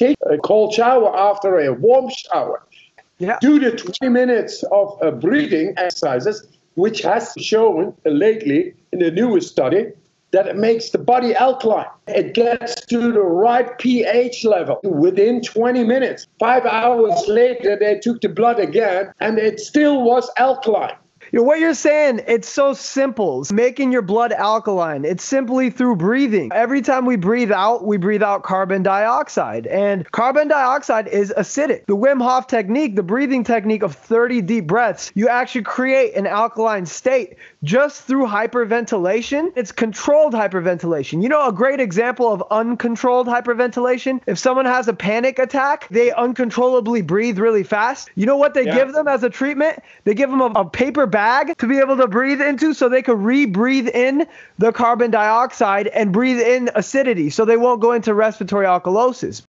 take a cold shower after a warm shower. Yeah. Do the 20 minutes of uh, breathing exercises, which has shown lately in the newest study that it makes the body alkaline. It gets to the right pH level within 20 minutes. Five hours later, they took the blood again, and it still was alkaline. You know, what you're saying, it's so simple. Making your blood alkaline. It's simply through breathing. Every time we breathe out, we breathe out carbon dioxide. And carbon dioxide is acidic. The Wim Hof technique, the breathing technique of 30 deep breaths, you actually create an alkaline state just through hyperventilation. It's controlled hyperventilation. You know, a great example of uncontrolled hyperventilation? If someone has a panic attack, they uncontrollably breathe really fast. You know what they Yeah. give them as a treatment? They give them a, a paper bag to be able to breathe into so they could re-breathe in the carbon dioxide and breathe in acidity so they won't go into respiratory alkalosis.